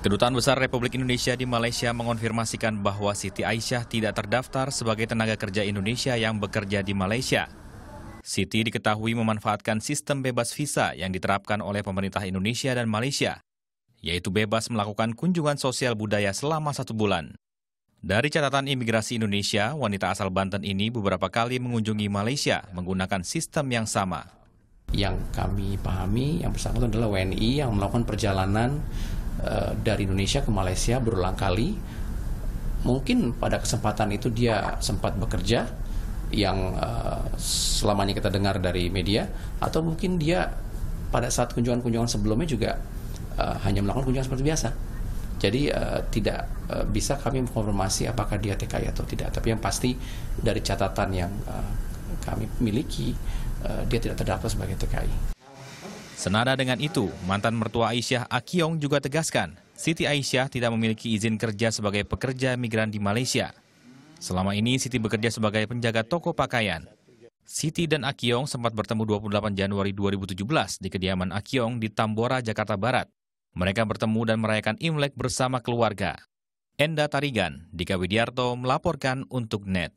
Kedutaan Besar Republik Indonesia di Malaysia mengonfirmasikan bahwa Siti Aisyah tidak terdaftar sebagai tenaga kerja Indonesia yang bekerja di Malaysia. Siti diketahui memanfaatkan sistem bebas visa yang diterapkan oleh pemerintah Indonesia dan Malaysia, yaitu bebas melakukan kunjungan sosial budaya selama satu bulan. Dari catatan imigrasi Indonesia, wanita asal Banten ini beberapa kali mengunjungi Malaysia menggunakan sistem yang sama. Yang kami pahami, yang bersangkutan adalah WNI yang melakukan perjalanan uh, dari Indonesia ke Malaysia berulang kali. Mungkin pada kesempatan itu dia sempat bekerja, yang uh, selamanya kita dengar dari media, atau mungkin dia pada saat kunjungan-kunjungan sebelumnya juga uh, hanya melakukan kunjungan seperti biasa. Jadi uh, tidak uh, bisa kami mengkonfirmasi apakah dia TKI atau tidak. Tapi yang pasti dari catatan yang uh, kami miliki, uh, dia tidak terdaftar sebagai TKI. Senada dengan itu, mantan mertua Aisyah Akiong juga tegaskan, Siti Aisyah tidak memiliki izin kerja sebagai pekerja migran di Malaysia. Selama ini Siti bekerja sebagai penjaga toko pakaian. Siti dan Akiong sempat bertemu 28 Januari 2017 di kediaman Akiong di Tambora, Jakarta Barat. Mereka bertemu dan merayakan Imlek bersama keluarga. Enda Tarigan, Dika Widiarto melaporkan untuk NET.